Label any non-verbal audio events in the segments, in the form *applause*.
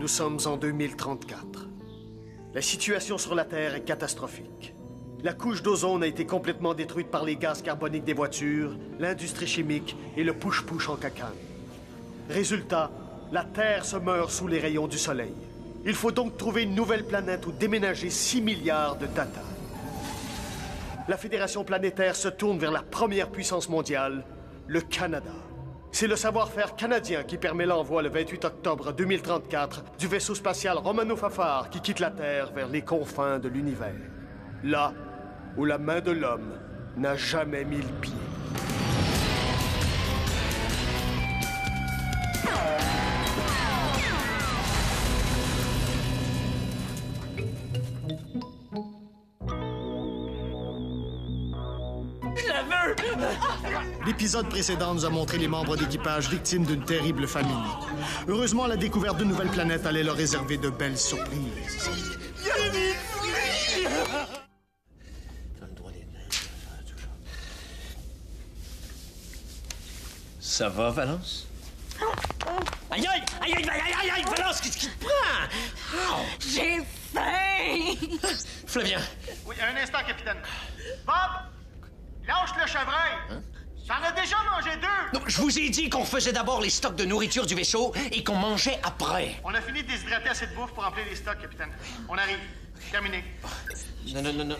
Nous sommes en 2034. La situation sur la Terre est catastrophique. La couche d'ozone a été complètement détruite par les gaz carboniques des voitures, l'industrie chimique et le push-push en cacane. Résultat, la Terre se meurt sous les rayons du Soleil. Il faut donc trouver une nouvelle planète où déménager 6 milliards de Tata. La Fédération planétaire se tourne vers la première puissance mondiale, le Canada. C'est le savoir-faire canadien qui permet l'envoi le 28 octobre 2034 du vaisseau spatial Romano Fafar qui quitte la Terre vers les confins de l'univers. Là où la main de l'homme n'a jamais mis le pied. L'épisode précédent nous a montré les membres d'équipage victimes d'une terrible famine. Heureusement, la découverte d'une nouvelle planète allait leur réserver de belles surprises. Ça va, Valence? Aïe, aïe, aïe, aïe, aïe, aïe, aïe, Valence, qu'est-ce qui te prend? J'ai faim! Flavien, Oui, un instant, capitaine. Bob! Lâche le chevreuil! J'en ai déjà mangé deux! non, je vous ai dit qu'on faisait d'abord les stocks de nourriture du vaisseau et qu'on mangeait après. On a fini de déshydrater assez de bouffe pour remplir les stocks, capitaine. On arrive. Terminé. Non, non, non, non,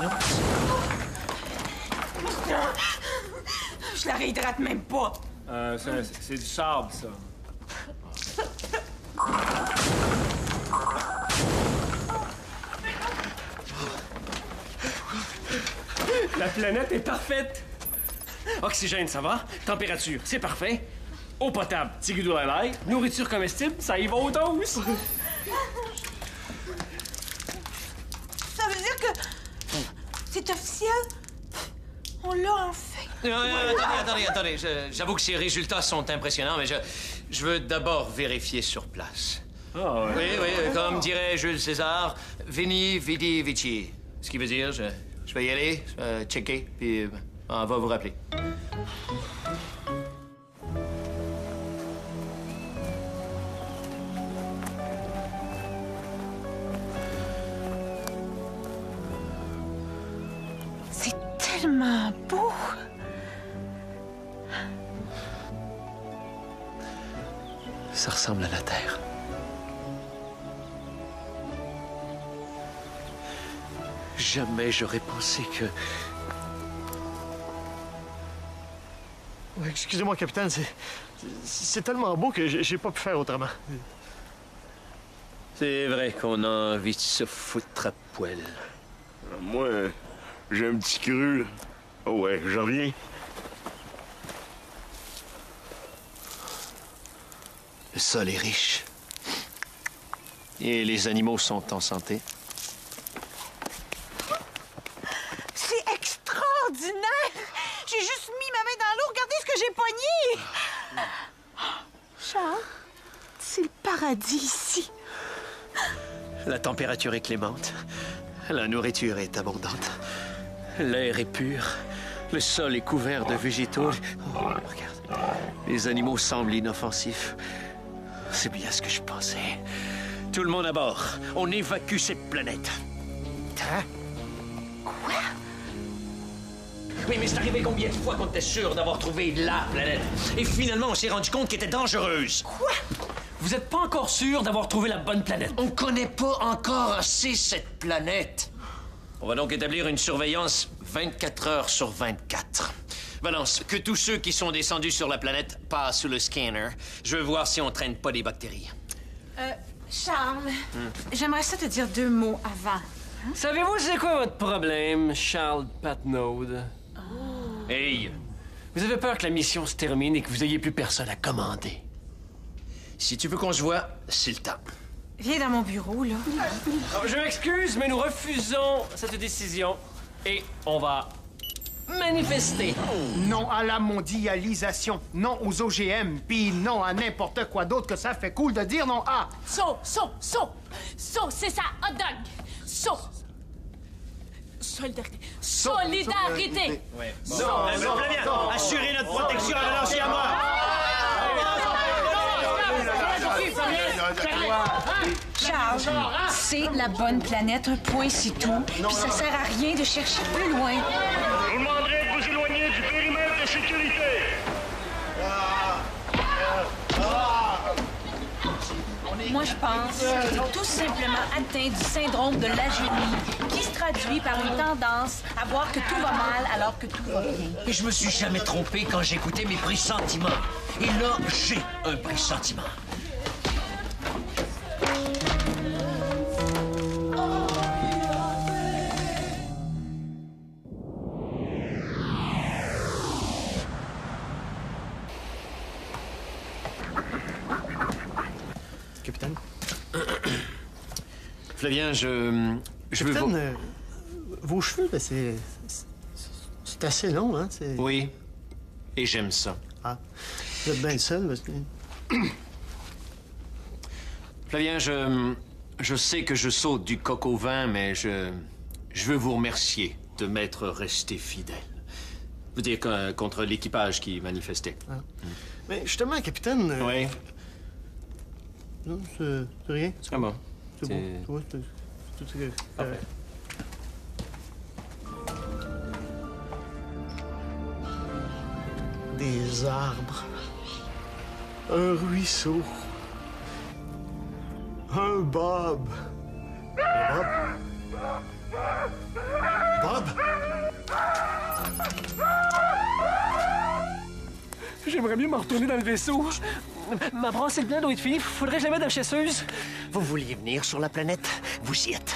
non. Non. Je la réhydrate même pas. Euh, c'est- c'est du sable, ça. La planète est parfaite. Oxygène, ça va? Température, c'est parfait. Eau potable, tigoudoulaï. Nourriture comestible, ça y va aux doses. Ça veut dire que c'est officiel? On l'a enfin. Non, attendez, attendez, attendez. Je- J'avoue que ces résultats sont impressionnants, mais je, je veux d'abord vérifier sur place. Ah ouais. Oui, oui, comme dirait Jules César, veni, vidi, vici. Ce qui veut dire, je, je vais y aller, euh, checker, puis euh, on va vous rappeler. C'est tellement beau. Ça ressemble à la Terre. Jamais j'aurais pensé que... Excusez-moi, capitaine, c'est. C'est tellement beau que j'ai pas pu faire autrement. C'est vrai qu'on a envie de se foutre à poil. Moi, j'ai un petit cru, là. Oh ouais, je reviens. Le sol est riche. Et les animaux sont en santé. C'est extraordinaire! J'ai juste mis ma main dans l'eau. Regardez ce que j'ai pogné! Charles, c'est ici. La température est clémente. La nourriture est abondante. L'air est pur. Le sol est couvert de végétaux. Oh, regarde. Les animaux semblent inoffensifs. C'est bien ce que je pensais. Tout le monde à bord. On évacue cette planète. Hein? Quoi? Oui, mais c'est arrivé combien de fois qu'on était sûr d'avoir trouvé la planète? Et finalement, on s'est rendu compte qu'elle était dangereuse. Vous êtes pas encore sûr d'avoir trouvé la bonne planète. On connaît pas encore assez cette planète. On va donc établir une surveillance 24 heures sur 24. Valence, que tous ceux qui sont descendus sur la planète passent sous le scanner. Je veux voir si on traîne pas des bactéries. Euh, Charles, j'aimerais ça te dire deux mots avant. Savez-vous c'est quoi votre problème, Charles Patnaud? Hey, Vous avez peur que la mission se termine et que vous ayez plus personne à commander. Si tu veux qu'on se voit, c'est le temps. Viens dans mon bureau, là. Oh, Je m'excuse, mais nous refusons cette décision. Et on va manifester. Non à la mondialisation, non aux OGM, puis non à n'importe quoi d'autre que ça fait cool de dire non à. So, so, so. So, c'est ça, hot dog. So. Solidarité. Solidarité. Non, Flavien, assurez notre protection à Valence et à moi. Charles, c'est la bonne planète, un point, c'est tout. Puis ça sert à rien de chercher plus loin. Je vous demanderai de vous éloigner du périmètre de sécurité. Moi, je pense qu'il est tout simplement atteint du syndrome de l'agénie, qui se traduit par une tendance à voir que tout va mal alors que tout va bien. Et je me suis jamais trompé quand j'écoutais mes pressentiments. Et là, j'ai un pressentiment. Capitaine? *coughs* Flavien, je. Je veux. Capitaine, vo- euh, vos cheveux, ben, c'est. c'est- assez long, hein? Oui. Et j'aime ça. Ah. Vous êtes bien seul, parce *coughs* que. Flavien, je. Je sais que je saute du coq au vin, mais je. Je veux vous remercier de m'être resté fidèle. Vous dire contre l'équipage qui manifestait. Mais justement, capitaine. euh, Oui. Non, c'est c'est rien. C'est Ah bon. c'est bon. C'est- tout est correct. Des arbres. Un ruisseau. Un Bob. Bob? Bob? J'aimerais mieux m'en retourner dans le vaisseau. Ma brassée de blanc doit être finie. Faudrait que je la mette dans la chasseuse. Vous vouliez venir sur la planète? Vous y êtes.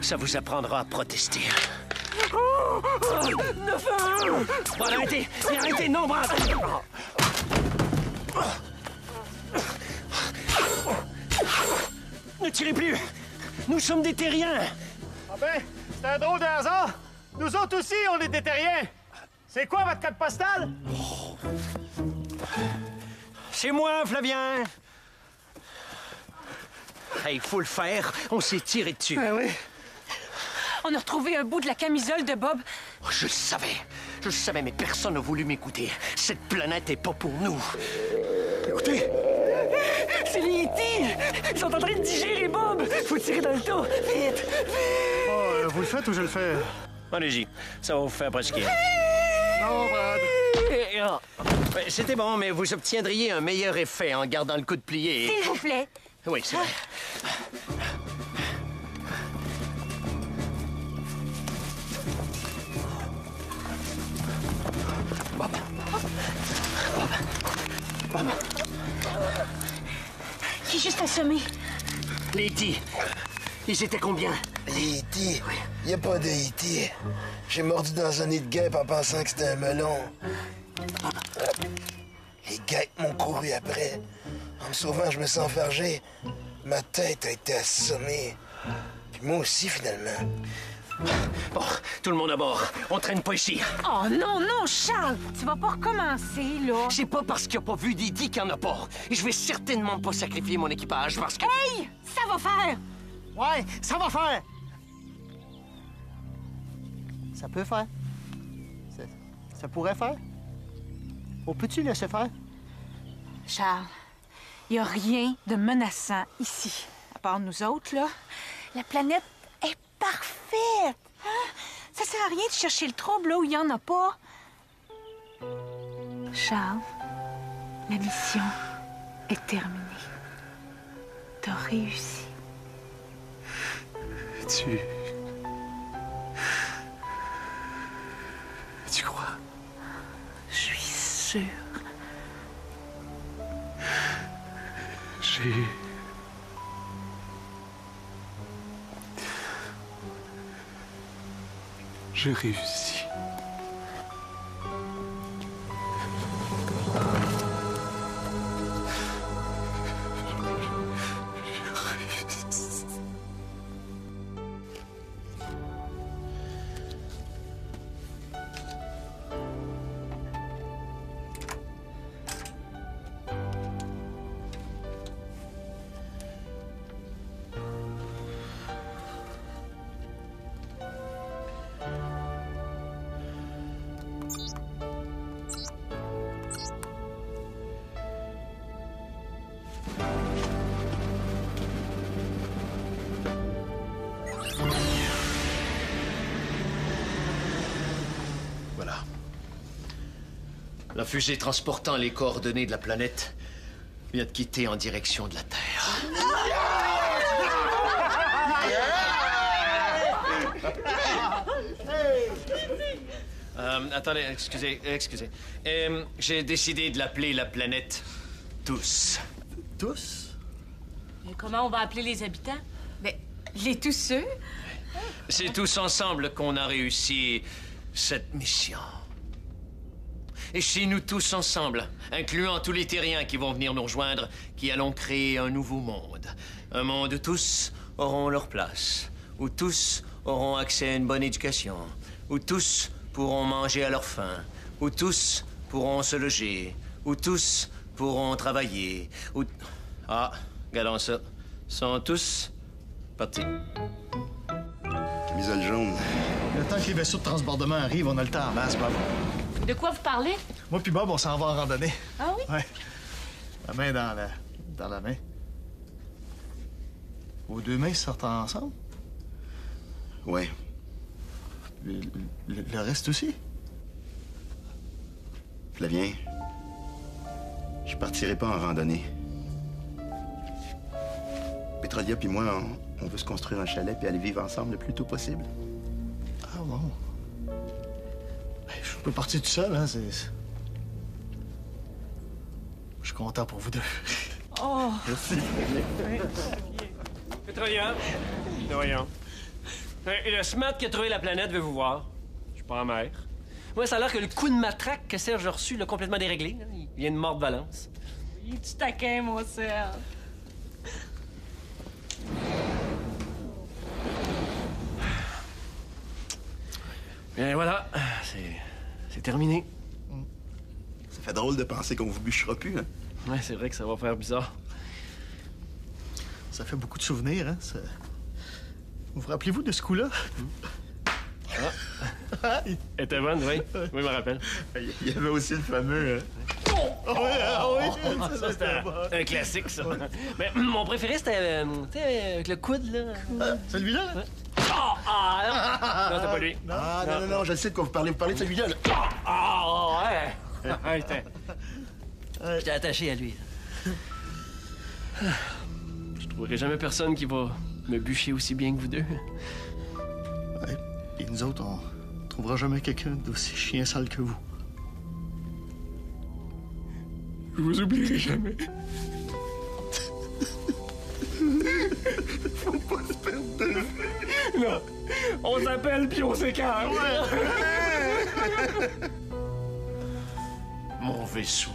Ça vous apprendra à protester. Bon, arrêtez! Arrêtez! Non, Brad! Ne tirez plus! Nous sommes des terriens! Ah ben, c'est un drôle de hasard. Nous autres aussi, on est des terriens. C'est quoi votre code postal? C'est moi, Flavien! Hey, faut le faire. On s'est tiré dessus. On a retrouvé un bout de la camisole de Bob. Oh, Je le savais. Je le savais, mais personne n'a voulu m'écouter. Cette planète est pas pour nous. Écoutez, C'est les E.T. Ils sont en train de digérer Bob. Faut tirer dans le tas. Vite, vite. Oh, euh, vous le faites ou je le fais? allez-y. Ça va vous faire pratiquer. Non, Brad. Euh, ouais, C'était bon, mais vous obtiendriez un meilleur effet en gardant le coude plié. S'il vous plaît. Oui, c'est vrai. Qui est juste assommé? Les E.T., ils étaient combien? Les E.T. Y a pas de E.T. J'ai mordu dans un nid de guêpe en pensant que c'était un melon. Les guêpes m'ont couru après. En me sauvant, je me suis enfargé. Ma tête a été assommée. Puis moi aussi, finalement. Bon, tout le monde à bord. On traîne pas ici. Oh non, non, Charles! Tu vas pas recommencer, là. C'est pas parce qu'il n'y a pas vu d'E.T. qu'il n'y en a pas. Et je vais certainement pas sacrifier mon équipage parce que... Hey! Ça va faire! Ouais, ça va faire. Ça peut faire. Ça, ça pourrait faire. On peut-tu laisser faire? Charles, il a rien de menaçant ici. À part nous autres, là. La planète est parfaite. Hein? Ça sert à rien de chercher le trouble là où il n'y en a pas. Charles, la mission est terminée. T'as réussi. Tu. Tu J'ai. J'ai réussi. La fusée transportant les coordonnées de la planète vient de quitter en direction de la Terre. Euh, attendez, excusez, excusez. Euh, J'ai décidé de l'appeler la planète Tous. Tous? Et comment on va appeler les habitants? Mais les tous ceux? C'est tous ensemble qu'on a réussi cette mission. Et c'est nous tous ensemble, incluant tous les terriens qui vont venir nous rejoindre, qui allons créer un nouveau monde. Un monde où tous auront leur place, où tous auront accès à une bonne éducation, où tous pourront manger à leur faim, où tous pourront se loger, où tous pourront travailler, où... Ah, regardons ça. Sont tous partis. Camisole jaune. Le temps que les vaisseaux de transbordement arrivent, on a le temps en masse, Bob. De quoi vous parlez? Moi puis Bob, on s'en va en randonnée. Ah oui? Ouais. La main dans la, dans la main. Vos deux mains sortent ensemble? Ouais. Le, le- le reste aussi? Flavien, je partirai pas en randonnée. Petrolia puis moi, on, on veut se construire un chalet puis aller vivre ensemble le plus tôt possible. Ah bon? Je peux partir tout seul, hein, c'est... Je suis content pour vous deux. Oh! Merci. Pétrolier. Voyons. Et le SMAT qui a trouvé la planète veut vous voir. Je suis pas en mer. Moi, ça a l'air que le coup de matraque que Serge a reçu l'a complètement déréglé. Il vient de mort de Valence. Il est du taquin, mon Serge. Et voilà, c'est, c'est terminé. Ça fait drôle de penser qu'on vous bûchera plus, hein? Ouais, c'est vrai que ça va faire bizarre. Ça fait beaucoup de souvenirs, hein? ça- Vous vous rappelez-vous de ce coup-là? Ah. *laughs* Elle était bonne, oui. Oui, je me rappelle. Il y avait aussi le fameux... hein? Oui, oui, ça, c'était un, un classique, ça. Mais mon préféré, c'était, euh, avec le coude, là. Celui-là, là? Ah, ah, non. Non, c'est pas lui. Ah, non, non, non, je sais de quoi vous parlez. Vous parlez de celui-là, là. Ah, ouais. *laughs* Ouais, j'étais- J'étais attaché à lui. Je trouverai jamais personne qui va me bûcher aussi bien que vous deux. Ouais. Et nous autres, on trouvera jamais quelqu'un d'aussi chien sale que vous. Je vous oublierai jamais. *laughs* Faut pas se perdre de vue. On s'appelle puis on s'écarte. Mon vaisseau.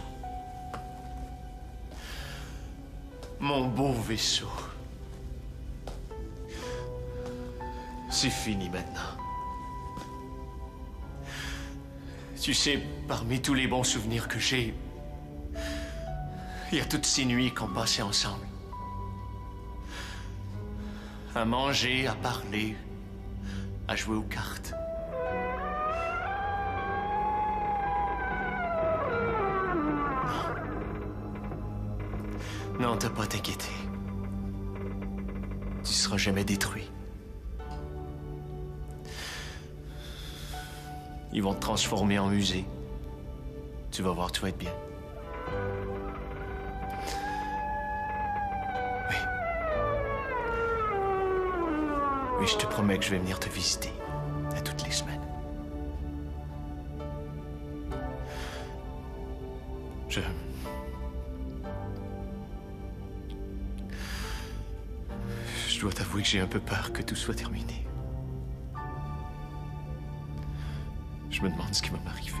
Mon beau vaisseau. C'est fini maintenant. Tu sais, parmi tous les bons souvenirs que j'ai, il y a toutes ces nuits qu'on passait ensemble. À manger, à parler, à jouer aux cartes. Non, t'as pas t'inquiéter. Tu seras jamais détruit. Ils vont te transformer en musée. Tu vas voir, tout va être bien. Oui, je te promets que je vais venir te visiter à toutes les semaines. Je... Je dois t'avouer que j'ai un peu peur que tout soit terminé. Je me demande ce qui va m'arriver.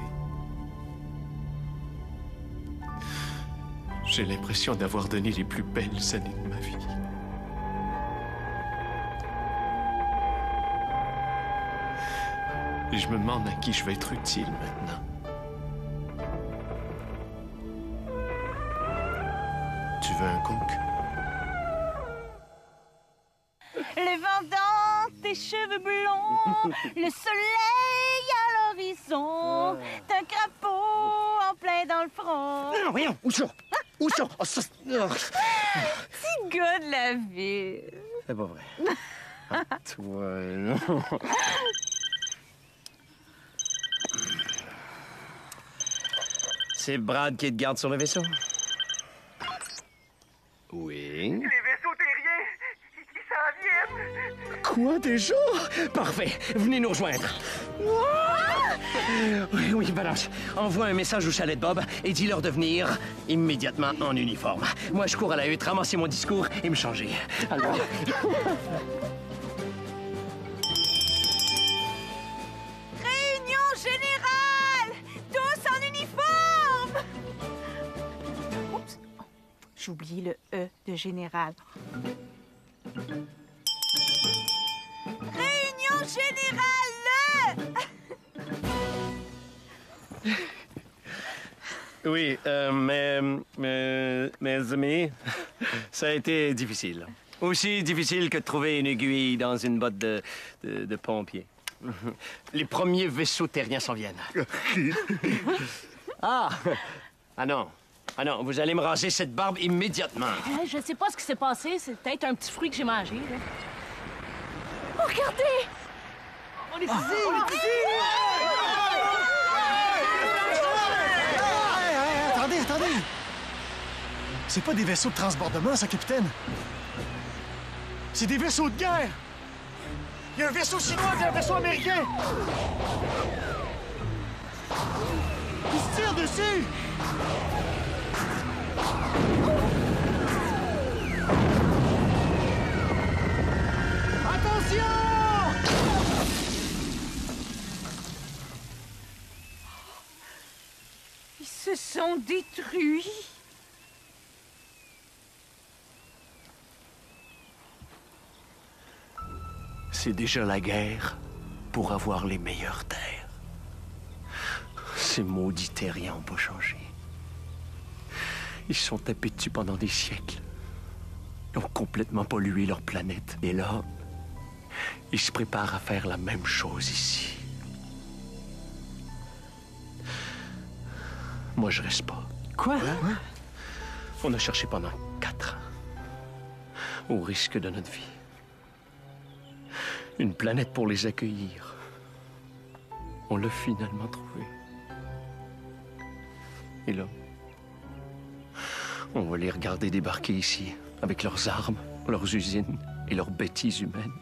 J'ai l'impression d'avoir donné les plus belles années de ma vie. Et je me demande à qui je vais être utile maintenant. Tu veux un coke? Les vents dans tes cheveux blonds, *laughs* le soleil à l'horizon, d'un crapaud en plein dans le front. Non, voyons, où ça? Où ça? Ah, ça, c'est- ah. Petit gars de la ville. C'est pas vrai. *laughs* Ah, toi, non. C'est Brad qui est de garde sur le vaisseau? Oui. Les vaisseaux terriens, ils s'en viennent. Quoi déjà? Parfait. Venez nous rejoindre. Oui, oui, balance. Envoie un message au chalet de Bob et dis-leur de venir immédiatement en uniforme. Moi, je cours à la hutte, ramasser mon discours et me changer. Alors... le de général. Réunion générale! *laughs* Oui, euh, mais, mais, mes amis, *laughs* ça a été difficile. Aussi difficile que de trouver une aiguille dans une botte de, de, de pompier. *laughs* Les premiers vaisseaux terriens s'en viennent. ah! Ah non. Ah non, vous allez me raser cette barbe immédiatement. Euh, je sais pas ce qui s'est passé. C'est peut-être un petit fruit que j'ai mangé. Là. Oh, regardez! On est ici! On est ici! Hey, hey, attendez, attendez! C'est pas des vaisseaux de transbordement, ça, capitaine. C'est des vaisseaux de guerre! Il y a un vaisseau chinois et un vaisseau américain! Ils se tirent dessus! Sont. C'est déjà la guerre pour avoir les meilleures terres. Ces maudits terriens n'ont pas changé. Ils sont tapés pendant des siècles. Ils ont complètement pollué leur planète. Et là, ils se préparent à faire la même chose ici. Moi, je reste pas. Quoi? On a cherché pendant quatre ans. Au risque de notre vie. Une planète pour les accueillir. On l'a finalement trouvé. Et là, on va les regarder débarquer ici avec leurs armes, leurs usines et leurs bêtises humaines.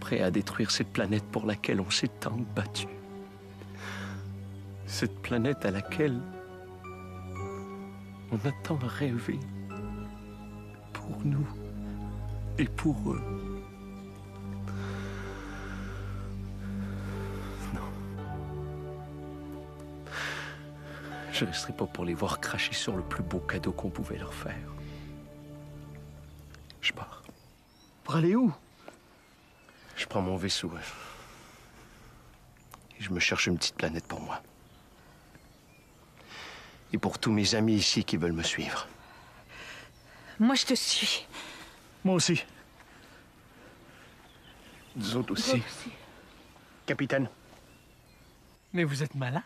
Prêts à détruire cette planète pour laquelle on s'est tant battu. Cette planète à laquelle on a tant rêvé pour nous et pour eux. Je resterai pas pour les voir cracher sur le plus beau cadeau qu'on pouvait leur faire. Je pars. Pour aller où? Je prends mon vaisseau. hein. Et je me cherche une petite planète pour moi. Et pour tous mes amis ici qui veulent me suivre. Moi, je te suis. Moi aussi. Nous autres aussi. Capitaine. Mais vous êtes malade?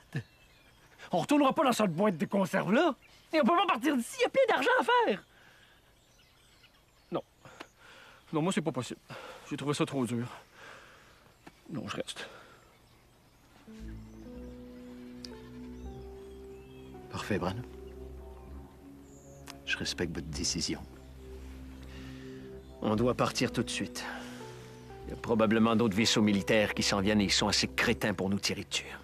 On retournera pas dans cette boîte de conserve-là. Et on peut pas partir d'ici, il y a plein d'argent à faire. Non. Non, moi, c'est pas possible. J'ai trouvé ça trop dur. Non, je reste. Parfait, Bran. Je respecte votre décision. On doit partir tout de suite. Il y a probablement d'autres vaisseaux militaires qui s'en viennent et ils sont assez crétins pour nous tirer dessus.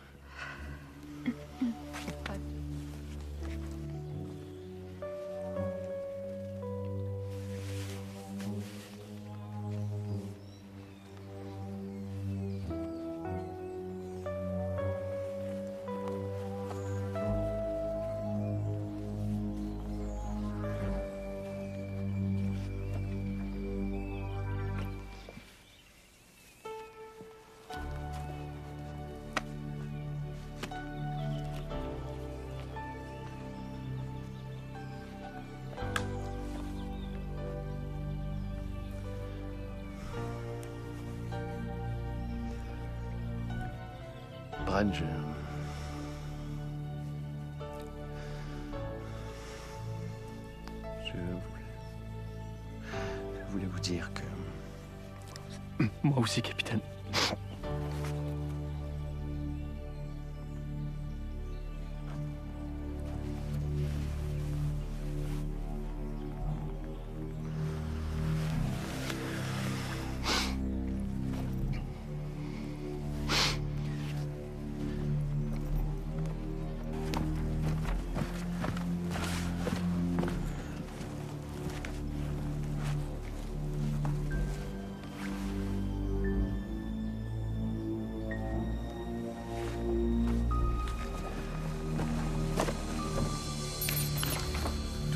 Voulais... Je voulais vous dire que... Moi aussi, capitaine.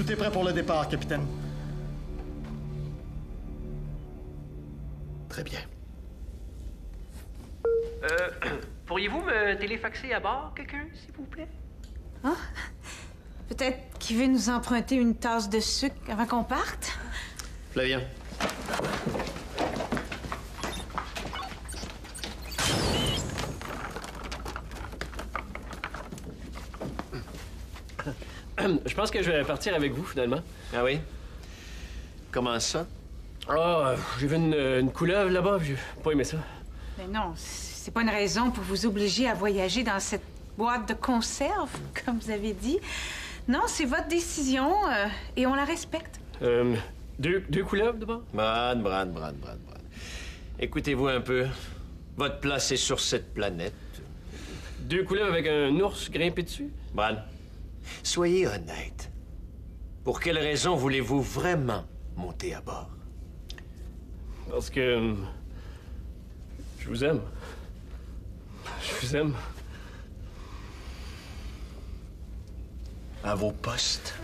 Tout est prêt pour le départ, capitaine. Très bien. Euh, pourriez-vous me téléfaxer à bord, quelqu'un, s'il vous plaît? Ah, peut-être qu'il veut nous emprunter une tasse de sucre avant qu'on parte? Flavien. *clears throat* Je pense que je vais partir avec vous, finalement. Ah oui? Comment ça? Ah, j'ai vu une, une couleuvre là-bas, j'ai pas aimé ça. Mais non, c'est pas une raison pour vous obliger à voyager dans cette boîte de conserve, *laughs* comme vous avez dit. Non, c'est votre décision euh, et on la respecte. Euh, deux, deux couleuvres, d'abord? Bran, Bran, Bran, Bran, Bran. Écoutez-vous un peu. Votre place est sur cette planète. Deux couleuvres avec un ours grimpé dessus? Bran, soyez honnête. Pour quelle raison voulez-vous vraiment monter à bord? Parce que. euh, Je vous aime. Je vous aime. À vos postes.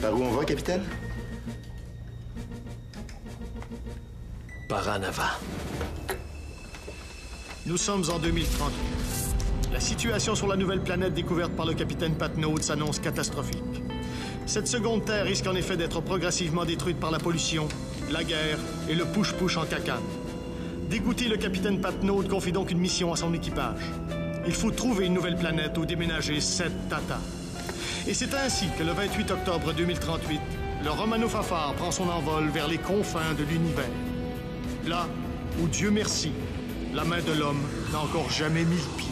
Par où on va, capitaine? Paranava. Nous sommes en 2038. La situation sur la nouvelle planète découverte par le capitaine Patnaud s'annonce catastrophique. Cette seconde Terre risque en effet d'être progressivement détruite par la pollution, la guerre et le push-push en cacane. Dégoûté, le capitaine Patnaud confie donc une mission à son équipage. Il faut trouver une nouvelle planète où déménager sept Tata. Et c'est ainsi que le 28 octobre 2038, le Romano Fafard prend son envol vers les confins de l'univers. Là où, Dieu merci, la main de l'homme n'a encore jamais mis le pied.